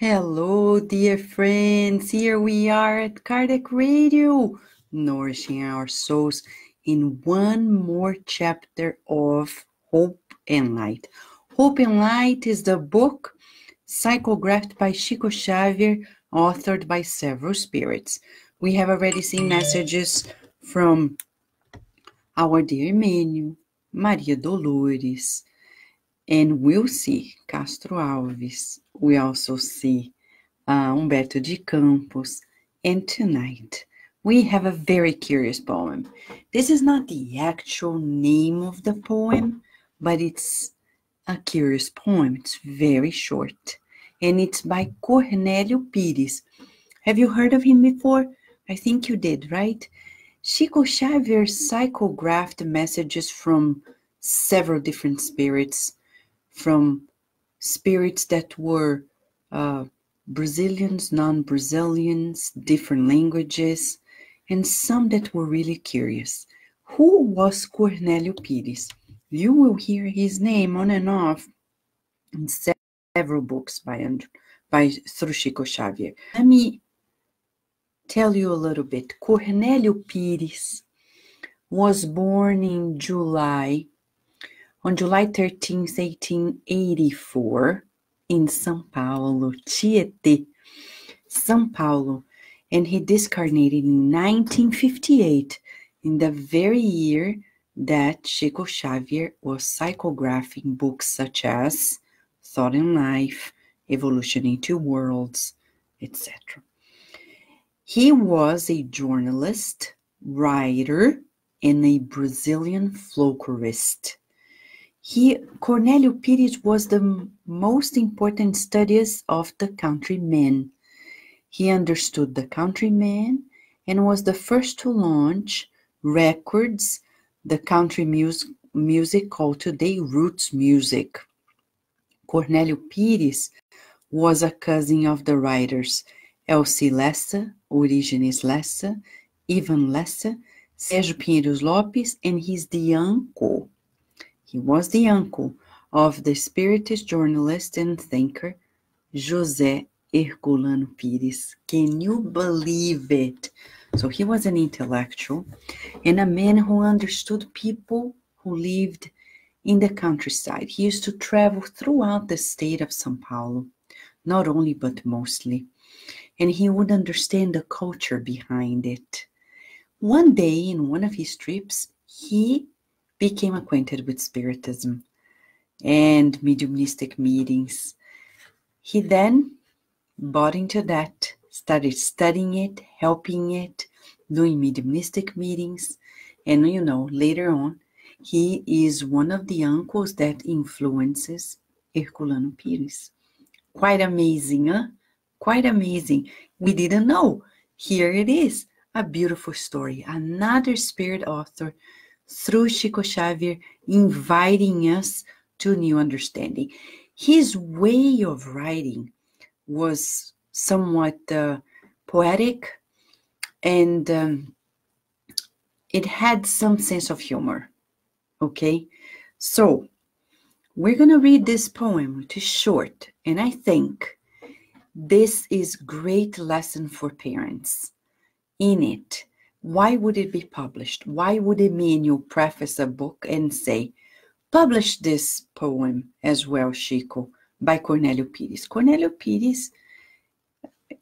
Hello, dear friends. Here we are at Kardec Radio, nourishing our souls in one more chapter of Hope and Light. Hope and Light is the book psychographed by Chico Xavier, authored by several spirits. We have already seen messages from our dear Emmanuel, Maria Dolores, and we'll see Castro Alves. We also see uh, Humberto de Campos. And tonight, we have a very curious poem. This is not the actual name of the poem, but it's a curious poem. It's very short, and it's by Cornélio Pires. Have you heard of him before? I think you did, right? Chico Xavier psychographed messages from several different spirits from spirits that were uh, Brazilians, non Brazilians, different languages, and some that were really curious. Who was Cornélio Pires? You will hear his name on and off in several books by, by through Chico Xavier. Let me tell you a little bit. Cornélio Pires was born in July on July 13, 1884, in São Paulo, Tietê, São Paulo, and he discarnated in 1958, in the very year that Chico Xavier was psychographing books such as Thought and Life, Evolution in Two Worlds, etc. He was a journalist, writer, and a Brazilian folklorist. He, Cornélio Pires was the most important studies of the countryman. He understood the countryman and was the first to launch records, the country music, music called today roots music. Cornélio Pires was a cousin of the writers Elci Lessa, Origenes Lessa, Ivan Lessa, Sérgio Pinheiros Lopes, and he's the uncle he was the uncle of the Spiritist journalist and thinker José Herculano Pires. Can you believe it? So he was an intellectual and a man who understood people who lived in the countryside. He used to travel throughout the state of Sao Paulo, not only but mostly, and he would understand the culture behind it. One day in one of his trips, he became acquainted with Spiritism and mediumistic meetings. He then bought into that, started studying it, helping it, doing mediumistic meetings, and you know, later on, he is one of the uncles that influences Herculano Pires. Quite amazing, huh? Quite amazing. We didn't know. Here it is, a beautiful story. Another spirit author through Chico Xavier, inviting us to new understanding. His way of writing was somewhat uh, poetic and um, it had some sense of humor. Okay, so we're going to read this poem, which is short, and I think this is great lesson for parents. In it, why would it be published? Why would Emmanuel preface a book and say, publish this poem as well, Chico, by Cornélio Pires? Cornélio Pires,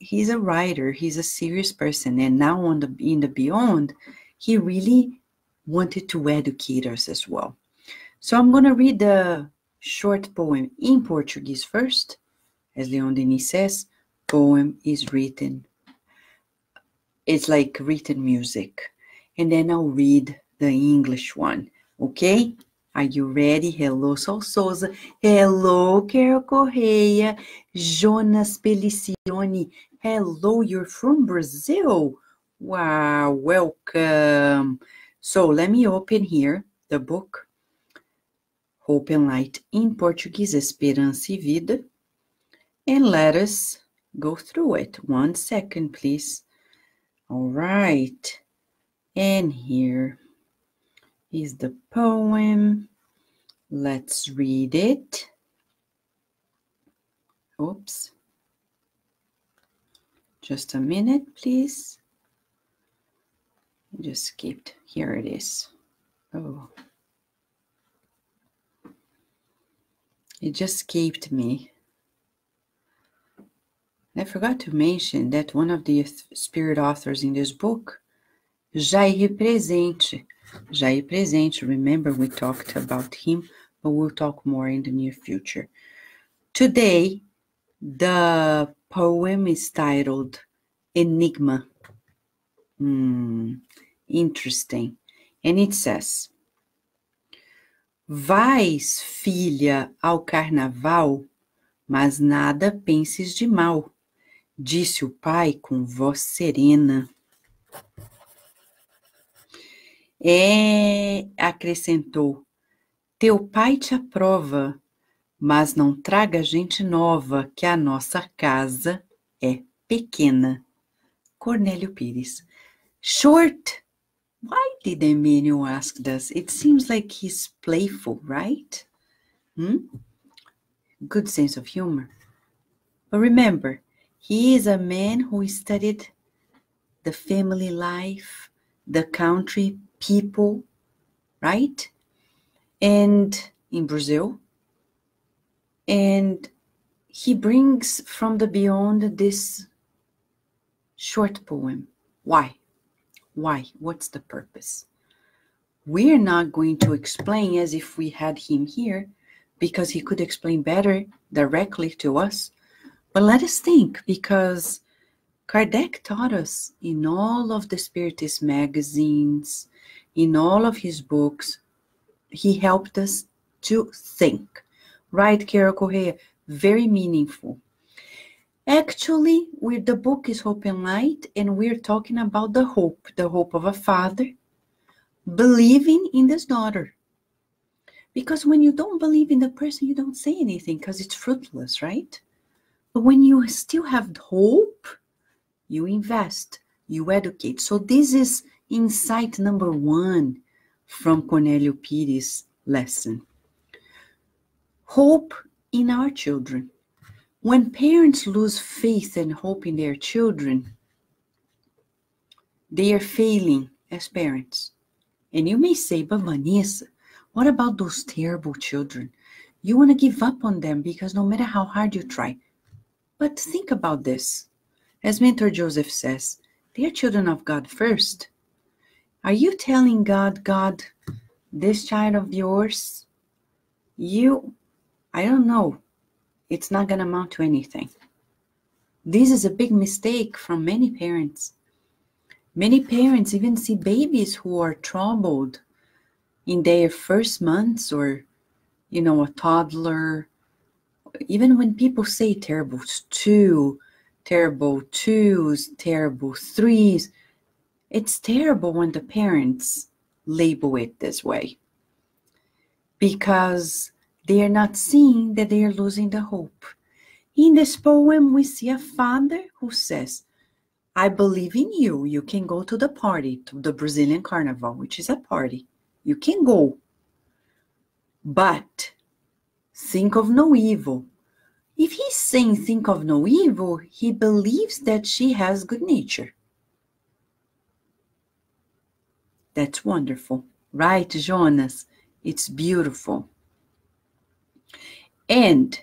he's a writer, he's a serious person, and now on the in the beyond, he really wanted to educate us as well. So I'm going to read the short poem in Portuguese first. As Leon Denis says, poem is written it's like written music. And then I'll read the English one. Okay? Are you ready? Hello, Sol Souza. Hello, Carol Correia. Jonas Pelicione. Hello, you're from Brazil. Wow, welcome. So let me open here the book Hope and Light in Portuguese, Esperança e Vida. And let us go through it. One second, please. All right. And here is the poem. Let's read it. Oops. Just a minute, please. Just skipped. Here it is. Oh. It just escaped me. I forgot to mention that one of the spirit authors in this book, Jair Presente. Jair Presente, remember we talked about him, but we'll talk more in the near future. Today, the poem is titled Enigma. Hmm, interesting. And it says: Vais, filha, ao carnaval, mas nada penses de mal, disse o pai com voz serena. É, acrescentou, teu pai te aprova, mas não traga gente nova, que a nossa casa é pequena. Cornélio Pires. Short Why did Emmanuel ask this? It seems like he's playful, right? Hmm? Good sense of humor. But remember, he is a man who studied the family life, the country, people, right? And in Brazil. And he brings from the beyond this short poem. Why? Why? What's the purpose? We're not going to explain as if we had him here because he could explain better directly to us. But let us think because Kardec taught us in all of the Spiritist magazines, in all of his books, he helped us to think. Right, Carol Correa? Very meaningful. Actually, we the book is Hope and Light, and we're talking about the hope, the hope of a father believing in this daughter. Because when you don't believe in the person, you don't say anything because it's fruitless, right? But when you still have hope, you invest, you educate. So this is insight number one from Cornélio Pires' lesson. Hope in our children. When parents lose faith and hope in their children, they are failing as parents. And you may say, but Vanessa, what about those terrible children? You want to give up on them because no matter how hard you try. But think about this. As Mentor Joseph says, they are children of God first. Are you telling God, God, this child of yours, you, I don't know, it's not going to amount to anything. This is a big mistake from many parents. Many parents even see babies who are troubled in their first months or, you know, a toddler. Even when people say terrible two, terrible twos, terrible threes, it's terrible when the parents label it this way. Because they are not seeing that they are losing the hope. In this poem, we see a father who says, I believe in you. You can go to the party, to the Brazilian carnival, which is a party. You can go. But think of no evil. If he's saying think of no evil, he believes that she has good nature. That's wonderful. Right, Jonas? It's beautiful. And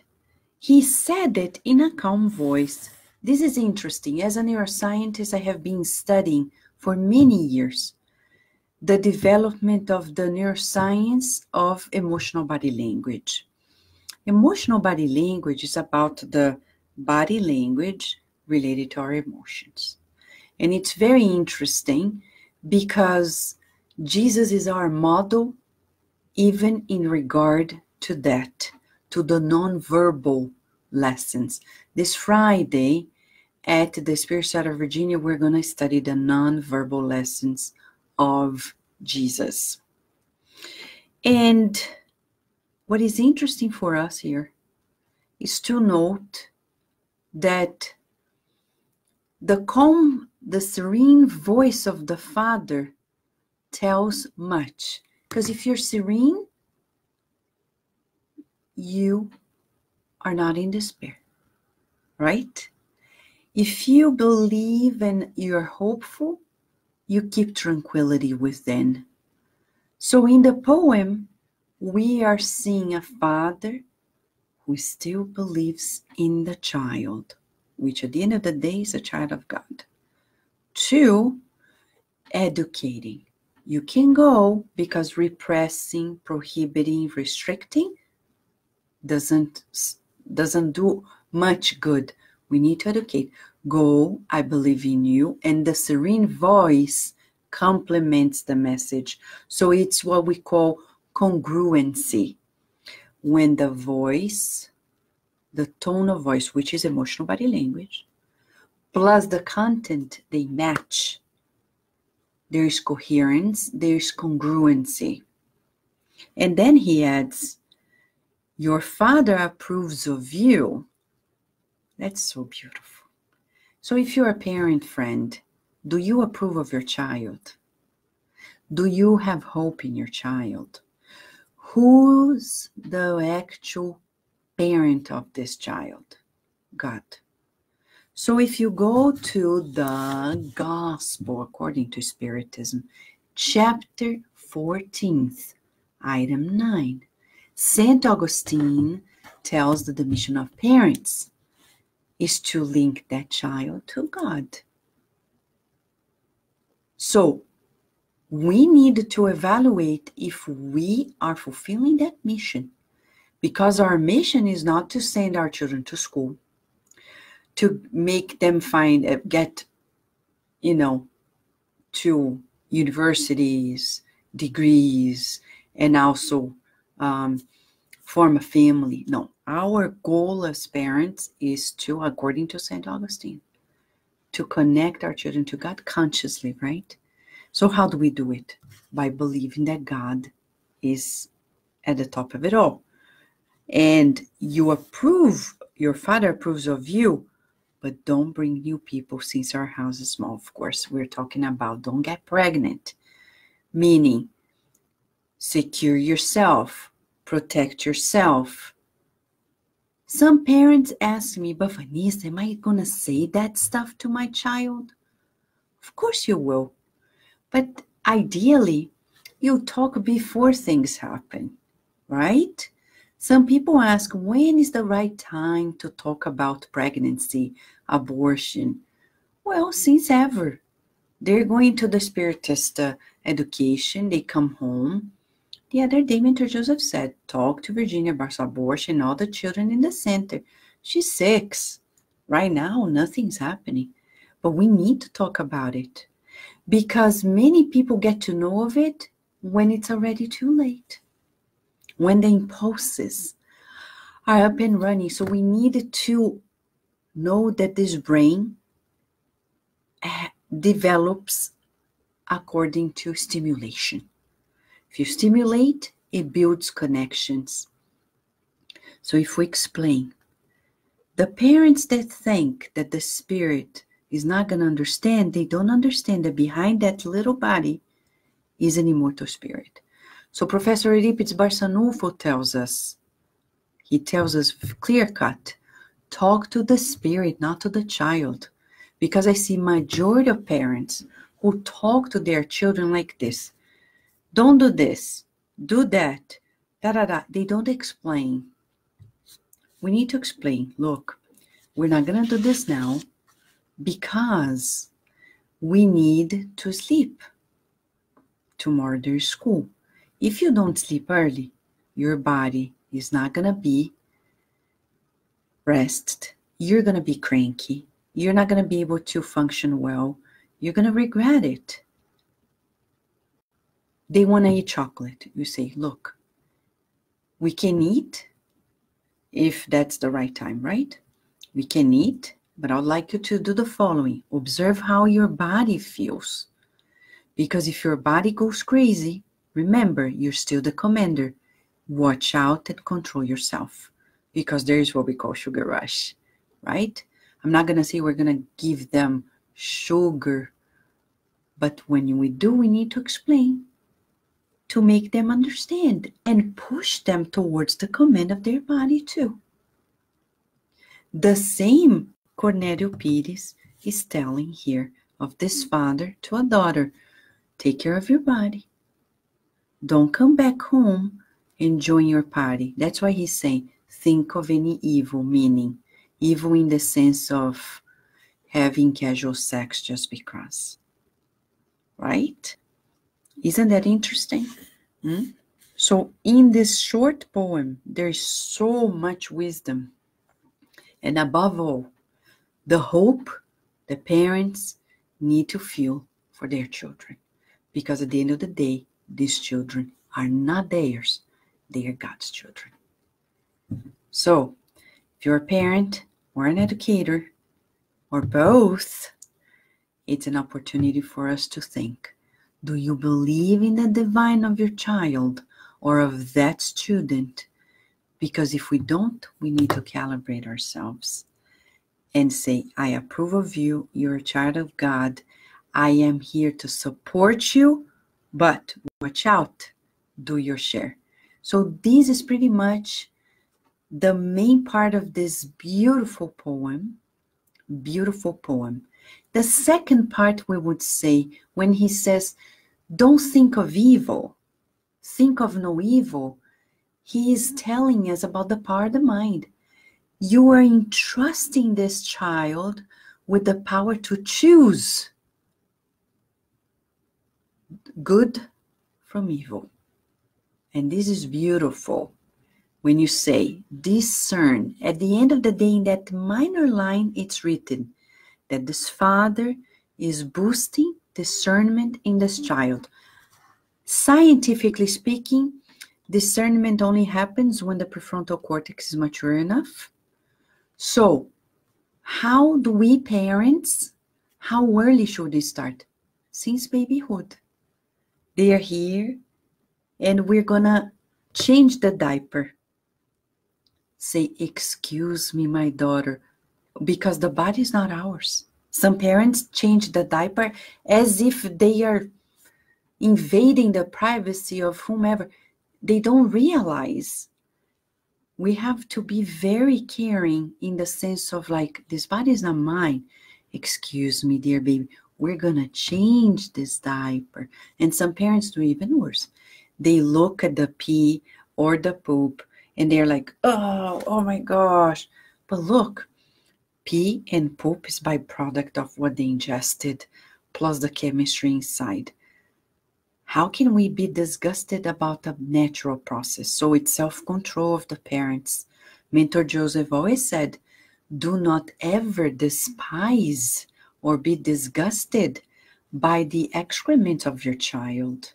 he said it in a calm voice. This is interesting. As a neuroscientist, I have been studying for many years the development of the neuroscience of emotional body language. Emotional body language is about the body language related to our emotions. And it's very interesting because Jesus is our model, even in regard to that to the nonverbal lessons. This Friday at the Spirit Center of Virginia, we're going to study the nonverbal lessons of Jesus. And what is interesting for us here is to note that the calm, the serene voice of the Father tells much. Because if you're serene, you are not in despair, right? If you believe and you're hopeful, you keep tranquility within. So in the poem, we are seeing a father who still believes in the child, which at the end of the day is a child of God. Two, educating. You can go because repressing, prohibiting, restricting doesn't doesn't do much good. We need to educate. Go, I believe in you, and the serene voice complements the message. So it's what we call congruency. When the voice, the tone of voice, which is emotional body language, plus the content, they match. There is coherence, there is congruency. And then he adds, Your father approves of you. That's so beautiful. So, if you're a parent friend, do you approve of your child? Do you have hope in your child? Who's the actual parent of this child? God. So if you go to the Gospel according to Spiritism, chapter 14th, item 9, St. Augustine tells that the mission of parents is to link that child to God. So we need to evaluate if we are fulfilling that mission. Because our mission is not to send our children to school to make them find uh, get you know to universities degrees and also um, form a family. No our goal as parents is to according to st augustine to connect our children to god consciously right so how do we do it by believing that god is at the top of it all and you approve your father approves of you but don't bring new people since our house is small. Of course, we're talking about don't get pregnant, meaning secure yourself, protect yourself. Some parents ask me, but Vanessa, am I going to say that stuff to my child? Of course you will. But ideally, you talk before things happen, right? Some people ask when is the right time to talk about pregnancy, abortion? Well, since ever. They're going to the Spiritist uh, education, they come home. The other day, Mentor Joseph said, talk to Virginia about abortion, all the children in the center. She's six. Right now, nothing's happening. But we need to talk about it because many people get to know of it when it's already too late when the impulses are up and running. So we need to know that this brain eh, develops according to stimulation. If you stimulate, it builds connections. So if we explain, the parents that think that the spirit is not going to understand, they don't understand that behind that little body is an immortal spirit. So Professor Eurípedes Barsanulfo tells us, he tells us clear cut, talk to the spirit, not to the child. Because I see majority of parents who talk to their children like this. Don't do this, do that, da da da. They don't explain. We need to explain. Look, we're not gonna do this now because we need to sleep. Tomorrow there's school. If you don't sleep early, your body is not going to be rested. You're going to be cranky. You're not going to be able to function well. You're going to regret it. They want to eat chocolate. You say, look, we can eat if that's the right time, right? We can eat, but I'd like you to do the following observe how your body feels. Because if your body goes crazy, Remember, you're still the commander. Watch out and control yourself because there is what we call sugar rush, right? I'm not going to say we're going to give them sugar, but when we do, we need to explain to make them understand and push them towards the command of their body too. The same Cornélio Pires is telling here of this father to a daughter take care of your body. Don't come back home and join your party. That's why he's saying, think of any evil, meaning evil in the sense of having casual sex just because. Right? Isn't that interesting? Hmm? So, in this short poem, there's so much wisdom. And above all, the hope the parents need to feel for their children. Because at the end of the day, these children are not theirs, they are God's children. So, if you're a parent or an educator or both, it's an opportunity for us to think do you believe in the divine of your child or of that student? Because if we don't, we need to calibrate ourselves and say, I approve of you, you're a child of God. I am here to support you, but watch out, do your share. So, this is pretty much the main part of this beautiful poem. Beautiful poem. The second part, we would say, when he says, Don't think of evil, think of no evil, he is telling us about the power of the mind. You are entrusting this child with the power to choose good from evil. And this is beautiful when you say discern. At the end of the day, in that minor line, it's written that this father is boosting discernment in this child. Scientifically speaking, discernment only happens when the prefrontal cortex is mature enough so, how do we parents, how early should they start? Since babyhood. They are here and we're gonna change the diaper. Say, excuse me, my daughter, because the body is not ours. Some parents change the diaper as if they are invading the privacy of whomever. They don't realize we have to be very caring in the sense of like, this body is not mine. Excuse me, dear baby, we're going to change this diaper. And some parents do even worse. They look at the pee or the poop and they're like, oh, oh my gosh. But look, pee and poop is byproduct of what they ingested, plus the chemistry inside. How can we be disgusted about a natural process? So it's self control of the parents. Mentor Joseph always said, do not ever despise or be disgusted by the excrement of your child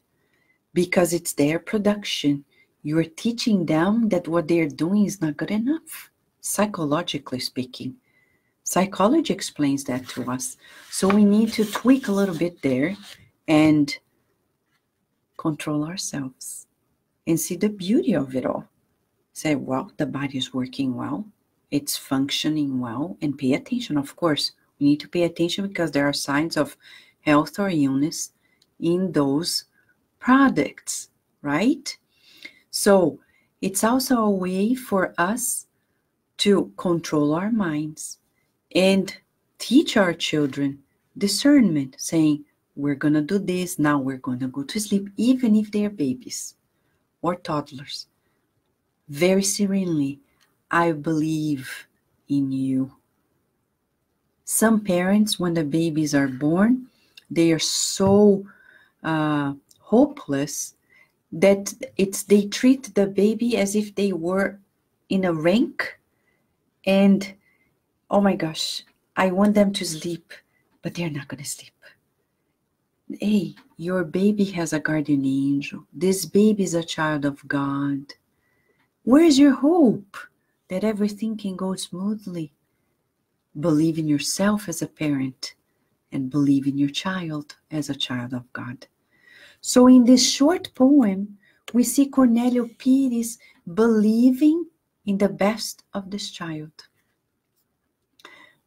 because it's their production. You're teaching them that what they're doing is not good enough, psychologically speaking. Psychology explains that to us. So we need to tweak a little bit there and control ourselves and see the beauty of it all. Say, well, the body is working well, it's functioning well, and pay attention. Of course, we need to pay attention because there are signs of health or illness in those products, right? So, it's also a way for us to control our minds and teach our children discernment, saying, we're going to do this. Now we're going to go to sleep, even if they're babies or toddlers. Very serenely, I believe in you. Some parents, when the babies are born, they are so uh, hopeless that it's they treat the baby as if they were in a rank and oh my gosh i want them to sleep but they're not going to sleep hey, your baby has a guardian angel. This baby is a child of God. Where's your hope that everything can go smoothly? Believe in yourself as a parent and believe in your child as a child of God. So, in this short poem, we see Cornélio Pires believing in the best of this child.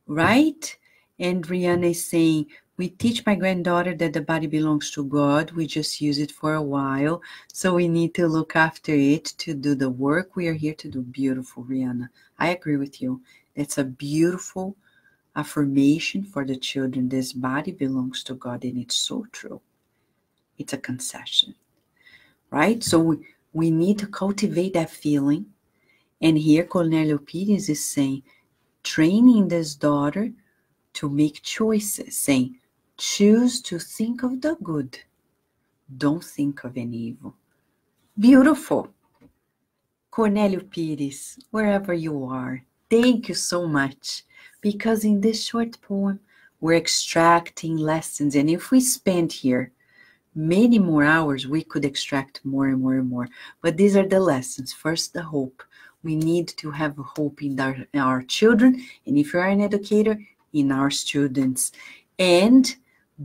Right? And Rihanna is saying, we teach my granddaughter that the body belongs to God. We just use it for a while. So we need to look after it to do the work we are here to do. Beautiful, Rihanna. I agree with you. It's a beautiful affirmation for the children this body belongs to God, and it's so true. It's a concession, right? So we, we need to cultivate that feeling. And here Cornelio Pires is saying, training this daughter to make choices, saying, choose to think of the good, don't think of any evil. Beautiful. Cornelio Pires, wherever you are, thank you so much because in this short poem, we're extracting lessons. And if we spend here many more hours, we could extract more and more and more. But these are the lessons. First, the hope. We need to have hope in our, in our children. And if you're an educator, in our students. And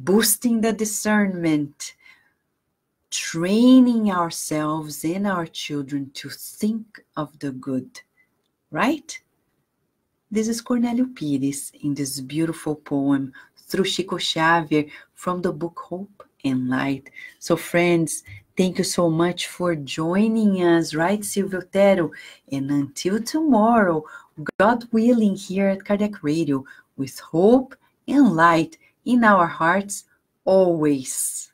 boosting the discernment, training ourselves and our children to think of the good, right? This is Cornelio Pires in this beautiful poem through Chico Xavier from the book Hope and Light. So, friends, thank you so much for joining us, right, Silvio Tero? And until tomorrow, God willing, here at Kardec Radio, with hope and light in our hearts always.